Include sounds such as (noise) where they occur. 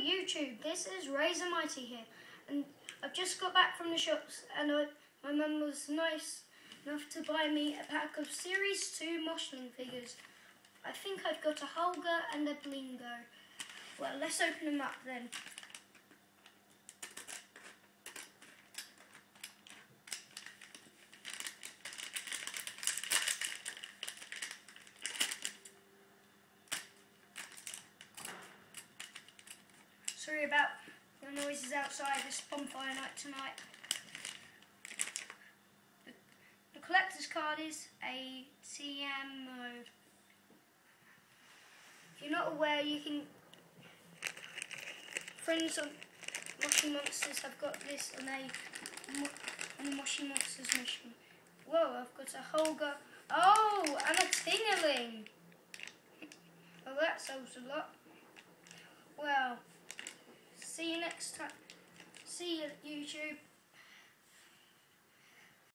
YouTube, this is Razor Mighty here, and I've just got back from the shops, and I, my mum was nice enough to buy me a pack of Series 2 Moshling figures. I think I've got a Holger and a Blingo. Well, let's open them up then. Sorry about the noises outside, it's bonfire night tonight. The, the collector's card is a TM mode. If you're not aware, you can. Friends of Moshi Monsters have got this on a on the Moshi Monsters mission. Whoa, I've got a Holger. Oh, and a Tingerling. (laughs) Well, that solves a lot. Well. Next time. See you, YouTube.